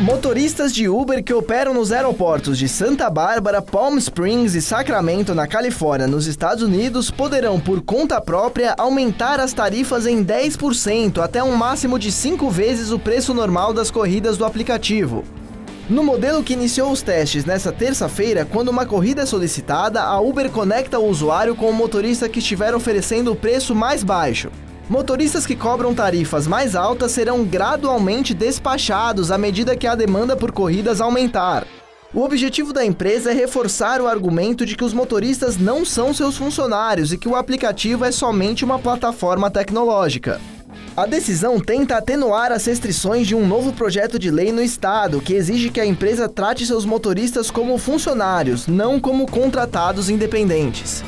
Motoristas de Uber que operam nos aeroportos de Santa Bárbara, Palm Springs e Sacramento, na Califórnia, nos Estados Unidos, poderão, por conta própria, aumentar as tarifas em 10% até um máximo de 5 vezes o preço normal das corridas do aplicativo. No modelo que iniciou os testes nesta terça-feira, quando uma corrida é solicitada, a Uber conecta o usuário com o motorista que estiver oferecendo o preço mais baixo. Motoristas que cobram tarifas mais altas serão gradualmente despachados à medida que a demanda por corridas aumentar. O objetivo da empresa é reforçar o argumento de que os motoristas não são seus funcionários e que o aplicativo é somente uma plataforma tecnológica. A decisão tenta atenuar as restrições de um novo projeto de lei no estado que exige que a empresa trate seus motoristas como funcionários, não como contratados independentes.